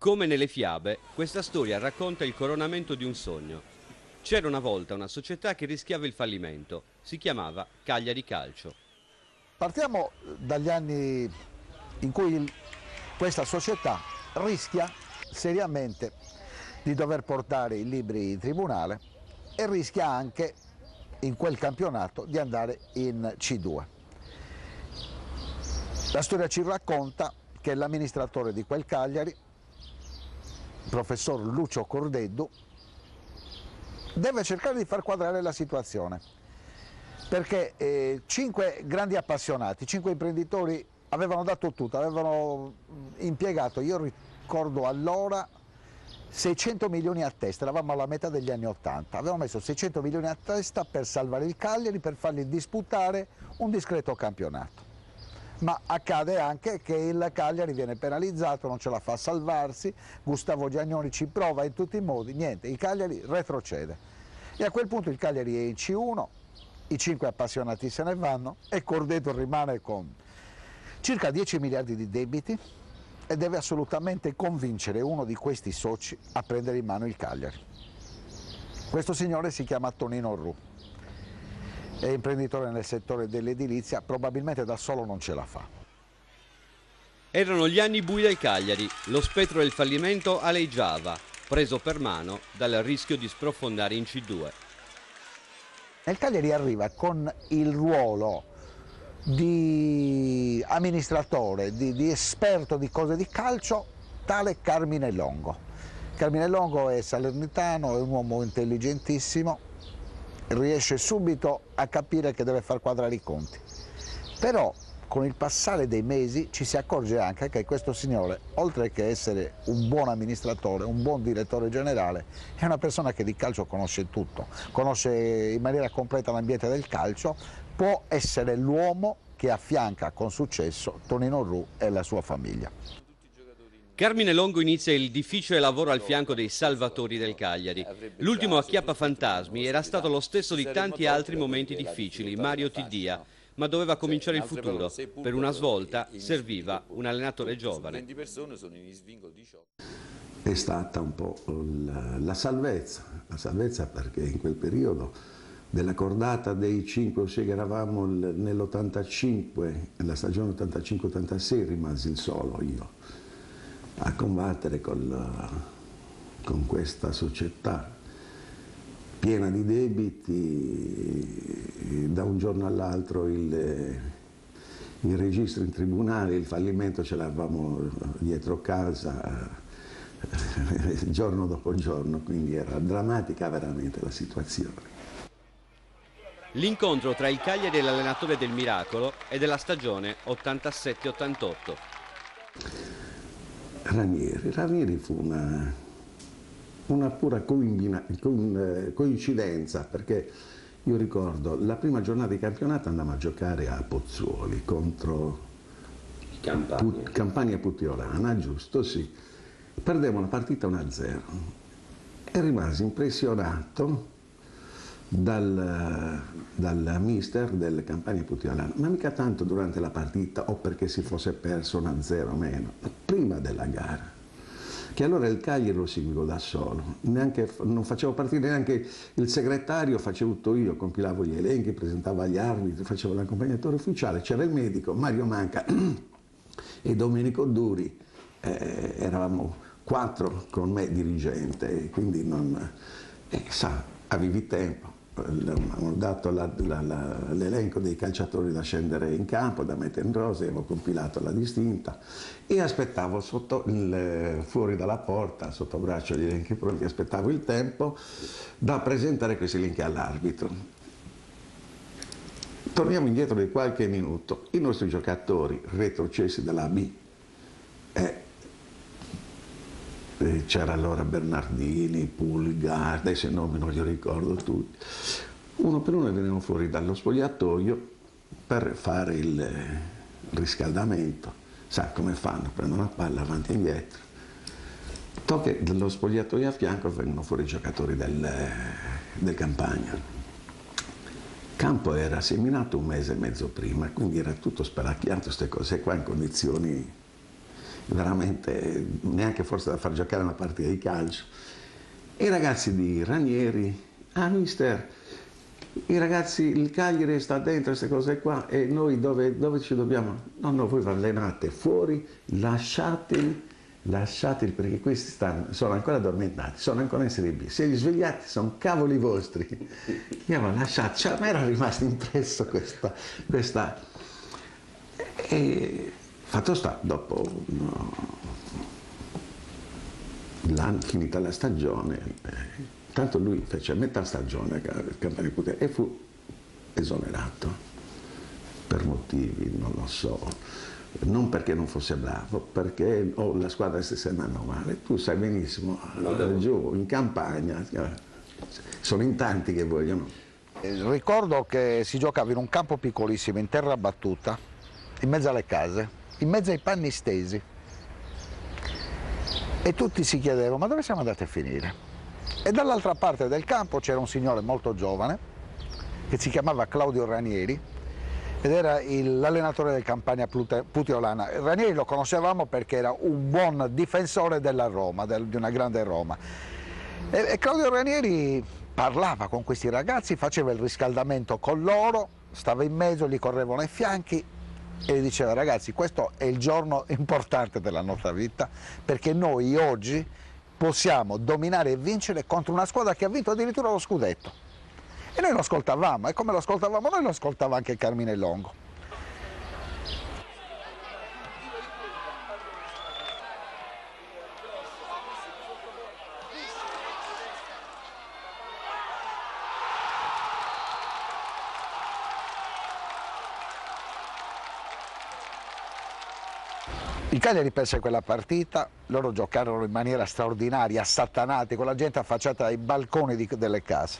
Come nelle fiabe, questa storia racconta il coronamento di un sogno. C'era una volta una società che rischiava il fallimento, si chiamava Cagliari Calcio. Partiamo dagli anni in cui questa società rischia seriamente di dover portare i libri in tribunale e rischia anche in quel campionato di andare in C2. La storia ci racconta che l'amministratore di quel Cagliari, professor Lucio Cordeddu, deve cercare di far quadrare la situazione perché eh, cinque grandi appassionati, cinque imprenditori avevano dato tutto, avevano impiegato, io ricordo allora 600 milioni a testa, eravamo alla metà degli anni 80, avevamo messo 600 milioni a testa per salvare il Cagliari, per fargli disputare un discreto campionato. Ma accade anche che il Cagliari viene penalizzato, non ce la fa salvarsi, Gustavo Giagnoni ci prova in tutti i modi, niente, il Cagliari retrocede. E a quel punto il Cagliari è in C1, i cinque appassionati se ne vanno e Cordeto rimane con circa 10 miliardi di debiti, e deve assolutamente convincere uno di questi soci a prendere in mano il Cagliari. Questo signore si chiama Tonino Ru, è imprenditore nel settore dell'edilizia, probabilmente da solo non ce la fa. Erano gli anni bui del Cagliari, lo spettro del fallimento aleggiava, preso per mano dal rischio di sprofondare in C2. Il Cagliari arriva con il ruolo di amministratore, di, di, esperto di cose di calcio, tale Carmine Longo. Carmine Longo è salernitano, è un uomo intelligentissimo, riesce subito a capire che deve far quadrare i conti. Però con il passare dei mesi ci si accorge anche che questo signore, oltre che essere un buon amministratore, un buon direttore generale, è una persona che di calcio conosce tutto, conosce in maniera completa l'ambiente del calcio, può essere l'uomo che affianca con successo Tonino Ru e la sua famiglia. Carmine Longo inizia il difficile lavoro al fianco dei salvatori del Cagliari. L'ultimo acchiappa fantasmi era stato lo stesso di tanti altri momenti difficili, Mario Tiddia, ma doveva cominciare il futuro. Per una svolta serviva un allenatore giovane. È stata un po' la salvezza, la salvezza perché in quel periodo della cordata dei 5 o 6 che eravamo nell'85, nella stagione 85-86 rimasi il solo io a combattere col, con questa società piena di debiti, da un giorno all'altro il, il registro in tribunale, il fallimento ce l'avevamo dietro casa giorno dopo giorno, quindi era drammatica veramente la situazione. L'incontro tra il Cagliari e l'allenatore del Miracolo è della stagione 87-88. Ranieri. Ranieri fu una, una pura coincidenza perché io ricordo la prima giornata di campionato andammo a giocare a Pozzuoli contro Campania, Campania Putiolana, giusto? Sì. Perdemmo la partita 1-0 e rimasi impressionato dal, dal mister delle campagne putiolane, ma mica tanto durante la partita o perché si fosse perso 1-0 o meno, prima della gara. Che allora il Cagliari lo seguivo da solo, neanche, non facevo partire neanche il segretario, facevo tutto io, compilavo gli elenchi, presentavo agli arbitri, facevo l'accompagnatore ufficiale, c'era il medico, Mario Manca e Domenico Duri, eh, eravamo quattro con me dirigente, quindi non, eh, sa, avevi tempo hanno dato l'elenco dei calciatori da scendere in campo, da mettere in rosa, avevo compilato la distinta e aspettavo sotto, il, fuori dalla porta, sotto braccio gli elenchi pronti, aspettavo il tempo da presentare questi elenchi all'arbitro. Torniamo indietro di qualche minuto, i nostri giocatori retrocessi dalla B eh, c'era allora Bernardini, Pulgar, adesso i nomi non li ricordo tutti, uno per uno venivano fuori dallo spogliatoio per fare il riscaldamento, sa come fanno, prendono la palla avanti e indietro, tocca dallo spogliatoio a fianco vengono fuori i giocatori del, del Campagna. Campo era seminato un mese e mezzo prima, quindi era tutto spalacchiato, queste cose qua in condizioni veramente neanche forse da far giocare una partita di calcio. I ragazzi di Ranieri, ah mister, i ragazzi, il Cagliari sta dentro queste cose qua e noi dove, dove ci dobbiamo? No, no, voi vi allenate fuori, lasciateli, lasciateli perché questi stanno, sono ancora addormentati, sono ancora in Serie B. Se li svegliate sono cavoli vostri. Io ma lasciate, cioè, a me era rimasta impresso questa, questa... E fatto sta, dopo no, l'anno, finita la stagione, eh, tanto lui fece metà stagione il Campania Putere e fu esonerato per motivi, non lo so, non perché non fosse bravo, perché oh, la squadra stesse andando male. Tu sai benissimo, allora, giù in campagna, sono in tanti che vogliono. Ricordo che si giocava in un campo piccolissimo, in terra battuta, in mezzo alle case, in mezzo ai panni stesi. E tutti si chiedevano, ma dove siamo andati a finire? E dall'altra parte del campo c'era un signore molto giovane che si chiamava Claudio Ranieri ed era l'allenatore del Campania Putiolana. Ranieri lo conoscevamo perché era un buon difensore della Roma, del, di una grande Roma. E, e Claudio Ranieri parlava con questi ragazzi, faceva il riscaldamento con loro, stava in mezzo, li correvano ai fianchi e diceva ragazzi questo è il giorno importante della nostra vita perché noi oggi possiamo dominare e vincere contro una squadra che ha vinto addirittura lo scudetto. E noi lo ascoltavamo, e come lo ascoltavamo noi lo ascoltava anche Carmine Longo. Il Cagliari perse quella partita, loro giocarono in maniera straordinaria, assatanati, con la gente affacciata ai balconi di, delle case.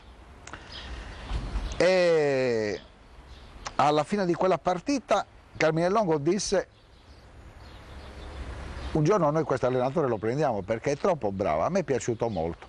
E alla fine di quella partita Carmine Longo disse un giorno noi questo allenatore lo prendiamo perché è troppo bravo, a me è piaciuto molto.